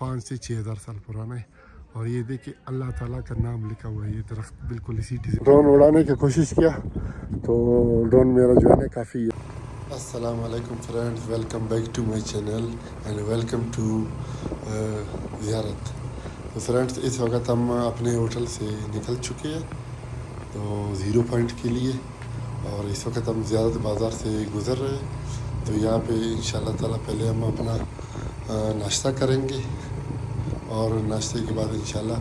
پانچ سے چھ ہزار سال پرانا ہے اور یہ دیکھیں اللہ تعالیٰ کا نام لکھا ہوا ہے یہ درخت بالکل اسی ڈرون اڑانے کی کوشش کیا تو ڈرون میرا جو ہے نا کافی السلام علیکم friends welcome back to my channel and welcome to Ziarat. تو فرینڈز اس وقت ہم اپنے ہوٹل سے نکل چکے ہیں۔ تو زیرو پوائنٹ کے لیے اور اس وقت ہم زیارت بازار سے گزر رہے ہیں۔ تو یہاں پہ ان شاء اللہ تعالیٰ پہلے ہم اپنا ناشتہ کریں گے اور ناشتے کے بعد انشاءاللہ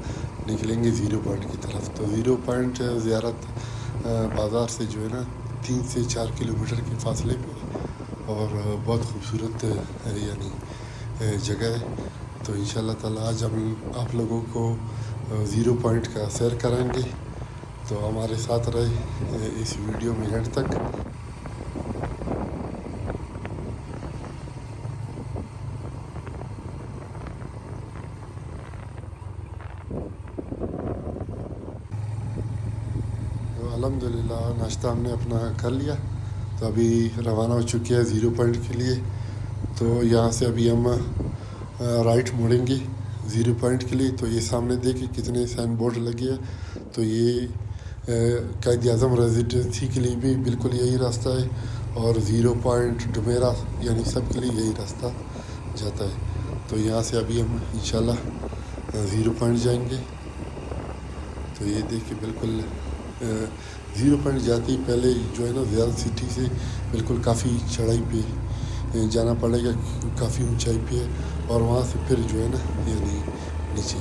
نکلیں گے زیرو پوائنٹ کی طرف۔ تو زیرو پوائنٹ زیارت بازار سے جو ہے نا تین سے چار کلو میٹر کے فاصلے پہ اور بہت خوبصورت یعنی جگہ ہے۔ تو ان شاء اللہ تعالیٰ آج ہم آپ لوگوں کو زیرو پوائنٹ کا سیر کریں گے۔ تو ہمارے ساتھ رہے اس ویڈیو میں اینڈ تک۔ الحمد للہ ناشتہ ہم نے اپنا کر لیا۔ تو ابھی روانہ ہو چکے ہیں زیرو پوائنٹ کے لیے۔ تو یہاں سے ابھی ہم رائٹ موڑیں گے زیرو پوائنٹ کے لیے۔ تو یہ سامنے دیکھیں کتنے سائن بورڈ لگے ہیں۔ تو یہ قائد اعظم ریزیڈنسی کے لیے بھی بالکل یہی راستہ ہے۔ اور زیرو پوائنٹ ڈومیرا یعنی سب کے لیے یہی راستہ جاتا ہے۔ تو یہاں سے ابھی ہم انشاءاللہ زیرو پوائنٹ جائیں گے۔ تو یہ دیکھیں بالکل زیرو پوائنٹ جاتی پہلے جو ہے نا زیادہ سٹی سے بالکل کافی چڑھائی پہ جانا پڑے گا، کافی اونچائی پہ ہے اور وہاں سے پھر جو ہے نا یعنی نیچے۔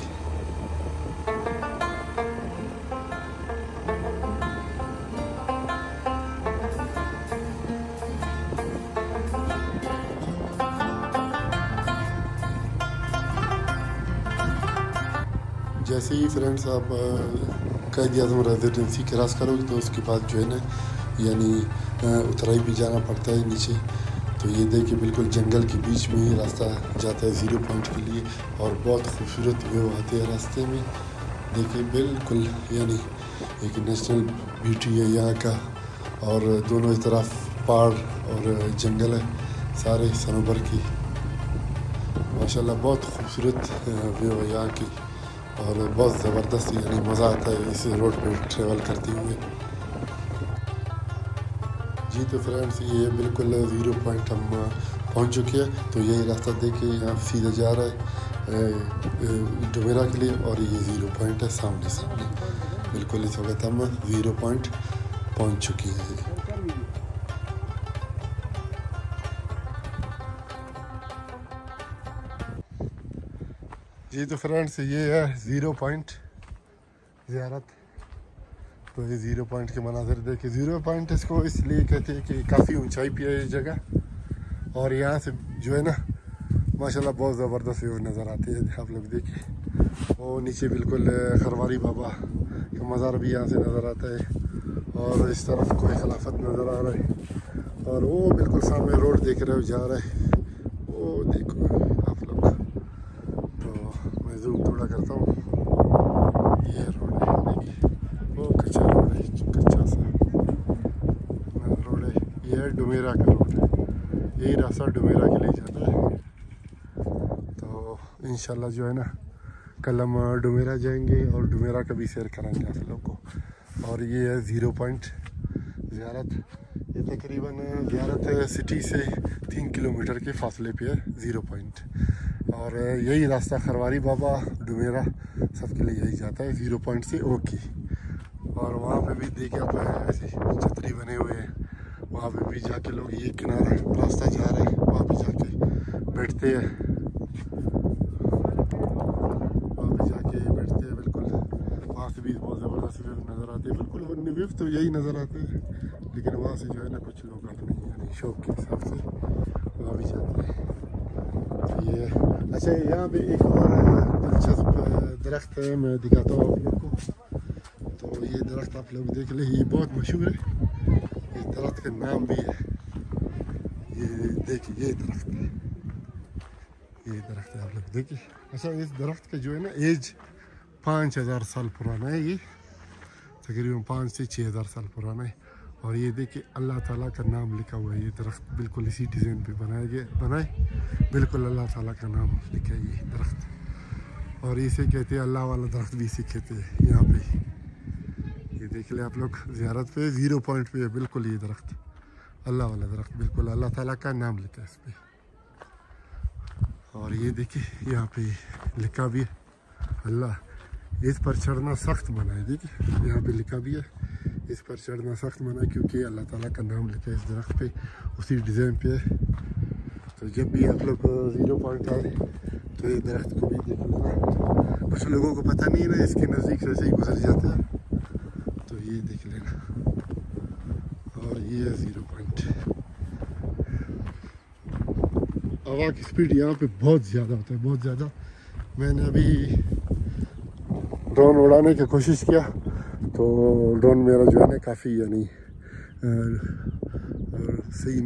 جیسے ہی فرینڈس آپ قائد اعظم ریزیڈنسی کراس کرو گے تو اس کے بعد جو ہے نا یعنی اترائی بھی جانا پڑتا ہے نیچے۔ تو یہ دیکھیں بالکل جنگل کے بیچ میں ہی راستہ جاتا ہے زیرو پوائنٹ کے لیے، اور بہت خوبصورت ویو آتے ہیں راستے میں۔ دیکھیں بالکل یعنی ایک نیشنل بیوٹی ہے یہاں کا۔ اور دونوں طرف پہاڑ اور جنگل ہے، سارے سنوبر کی ماشاء اللہ بہت خوبصورت ویو ہے یہاں کی اور بہت زبردست یعنی مزہ آتا ہے اس روڈ پہ ٹریول کرتے ہوئے۔ جی تو فرینڈس یہ بالکل زیرو پوائنٹ ہم پہنچ چکے ہیں۔ تو یہی راستہ دیکھیں، یہاں سیدھا جا رہا ہے ڈومیرا کے لیے اور یہ زیرو پوائنٹ ہے سامنے سامنے۔ بالکل اس وقت ہم زیرو پوائنٹ پہنچ چکے ہیں۔ جی تو فرینڈس یہ ہے زیرو پوائنٹ زیارت۔ تو یہ زیرو پوائنٹ کے مناظر دیکھیں زیرو پوائنٹ اس کو اس لیے کہتے ہیں کہ کافی اونچائی پہ ہے یہ جگہ۔ اور یہاں سے جو ہے نا، ماشاءاللہ بہت زبردست ویو نظر آتے ہیں آپ لوگ دیکھیں وہ نیچے بالکل خرواری بابا کا مزار بھی یہاں سے نظر آتا ہے۔ اور اس طرف کوئی خلافت نظر آ رہا ہے۔ اور وہ بالکل سامنے روڈ دیکھ رہے ہو، جا رہا ہے۔ وہ دیکھو۔ میں زوم تھوڑا کرتا ہوں۔ یہ روڈ ہے۔ وہ کچا روڈ ہے۔ کچا سا۔ روڈ ہے۔ یہ ہے ڈومیرا کا روڈ۔ ہے یہی راستہ ڈومیرا کے لیے جاتا ہے۔ تو انشاءاللہ جو ہے نا، کل ہم ڈومیرا جائیں گے اور ڈومیرا کا بھی سیر کریں گے آپ لوگ کو۔ اور یہ ہے زیرو پوائنٹ زیارت۔ یہ تقریباً زیارت سٹی سے تین کلو میٹر کے فاصلے پہ ہے۔ زیرو پوائنٹ اور یہی راستہ خرواری بابا ڈومیرا سب کے لیے یہی جاتا ہے زیرو پوائنٹ سے اوکے۔ اور وہاں پہ بھی دیکھیں آپ ایسے چھتری بنے ہوئے ہیں۔ وہاں پہ بھی جا کے لوگ یہ کنارہ راستہ جا رہے ہیں، وہاں پہ جا کے بیٹھتے ہیں۔ وہاں پہ جا کے بیٹھتے ہیں، بالکل۔ وہاں سے بھی بہت زبردست نظر آتے ہیں۔ بالکل وہ ویو تو یہی نظر آتے ہیں، لیکن وہاں سے جو ہے نا کچھ لوگ اپنے یعنی شوق کے حساب سے وہاں بھی جاتے ہیں۔ یہ اچھا یہاں پہ ایک اور دلچسپ درخت ہے، میں دکھاتا ہوں آپ لوگ کو۔ تو یہ درخت آپ لوگ دیکھ لیں، یہ بہت مشہور ہے۔ اس درخت کا نام بھی ہے۔ یہ دیکھیے، یہ درخت ہے۔ یہ درخت ہے، آپ لوگ دیکھیے۔ اچھا اس درخت کا جو ہے نا، ایج پانچ ہزار سال پرانا ہے یہ۔ تقریباً پانچ سے چھ ہزار سال پرانا ہے۔ اور یہ دیکھیں اللہ تعالیٰ کا نام لکھا ہوا ہے، یہ درخت بالکل اسی ڈیزائن پہ بنایا گیا بنائے۔ بالکل اللہ تعالیٰ کا نام لکھا ہے یہ درخت۔ اور اسے کہتے ہیں اللہ والا درخت بھی اسے کہتے ہیں، یہاں پہ۔ یہ دیکھ لیں آپ لوگ، زیارت پہ زیرو پوائنٹ پہ ہے، بالکل یہ درخت۔ اللہ والا درخت، بالکل اللہ تعالیٰ کا نام لیتا ہے اس پہ۔ اور یہ دیکھیں یہاں پہ لکھا بھی ہے۔ اللہ، اس پر چڑھنا سخت منع ہے۔ دیکھیں یہاں پہ لکھا بھی ہے۔ اس پر چڑھنا سخت منع ہے کیونکہ اللہ تعالیٰ کا نام لکھا ہے اس درخت پہ اسی ڈیزائن پہ ہے تو جب بھی آپ لوگ زیرو پوائنٹ آئے تو یہ درخت کو بھی دیکھ لینا کچھ لوگوں کو پتہ نہیں ہے نا اس کے نزدیک سے ایسے ہی گزر جاتے ہیں تو یہ دیکھ لینا اور یہ ہے زیرو پوائنٹ ہوا کی سپیڈ یہاں پہ بہت زیادہ ہوتا ہے بہت زیادہ میں نے ابھی ڈرون اڑانے کی کوشش کیا تو ڈرون میرا جو ہے نا کافی یعنی صحیح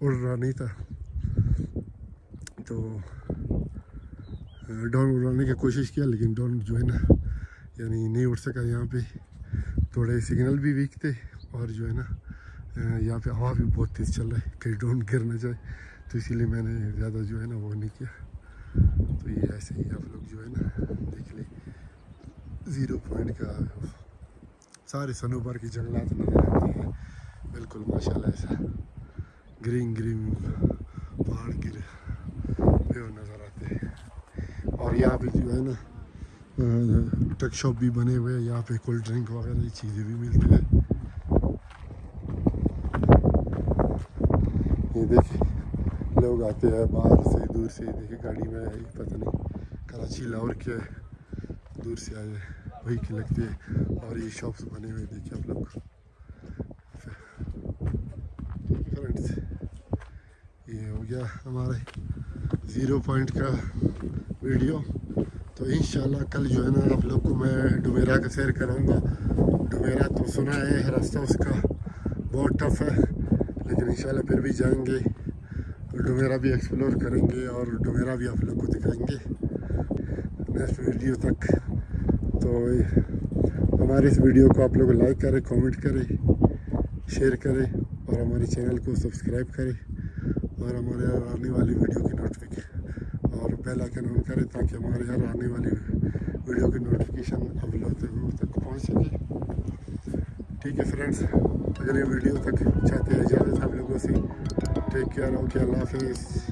اڑ رہا نہیں تھا۔ تو ڈرون اڑانے کی کوشش کیا، لیکن ڈرون جو ہے نا یعنی نہیں اڑ سکا یہاں پہ۔ تھوڑے سگنل بھی ویک تھے اور جو ہے نا یہاں پہ ہوا بھی بہت تیز چل رہا ہے کہیں ڈرون گر نہ جائے۔ تو اسی لیے میں نے زیادہ جو ہے نا وہ نہیں کیا۔ تو یہ ایسے ہی آپ لوگ جو ہے نا، دیکھ لیں۔ زیرو پوائنٹ کا سارے سنوبر کی جنگلات نظر آتے ہیں۔ بالکل ماشاء اللہ ایسا گرین گرین پہاڑ گر پہ نظر آتے ہیں۔ اور یہاں پہ جو ہے نا ٹک شاپ بھی بنے ہوئے ہیں، یہاں پہ کولڈ ڈرنک وغیرہ چیزیں بھی ملتی ہیں۔ یہ دیکھیں، لوگ آتے ہیں باہر سے، دور سے دیکھے گاڑی میں، پتہ نہیں کراچی، لاہور کے دور سے آئے وہی کے لگتے ہیں اور یہ شاپس بنے ہوئے دیکھیں آپ لوگ فرینڈس یہ ہو گیا ہمارے زیرو پوائنٹ کا ویڈیو تو انشاءاللہ کل جو ہے نا آپ لوگ کو میں ڈومیرا کا سیر کراؤں گا ڈومیرا تو سنا ہے راستہ اس کا بہت ٹف ہے لیکن انشاءاللہ پھر بھی جائیں گے ڈومیرا بھی ایکسپلور کریں گے اور ڈومیرا بھی آپ لوگ کو دکھائیں گے نیکسٹ ویڈیو تک تو ہمارے اس ویڈیو کو آپ لوگ لائک کریں، کامنٹ کریں، شیئر کریں اور ہمارے چینل کو سبسکرائب کریں اور ہمارے آنے والی ویڈیو کی نوٹیفکیشن اور بیل آئکن آن کریں تاکہ ہمارے یہاں آنے والی ویڈیو کی نوٹیفکیشن آپ لوگ تک پہنچ سکے۔ ٹھیک ہے فرینڈس اگلے ویڈیو تک چاہتے ہیں اجازت ہم لوگوں سے۔ ٹیک کیئر اوکے، اللہ حافظ۔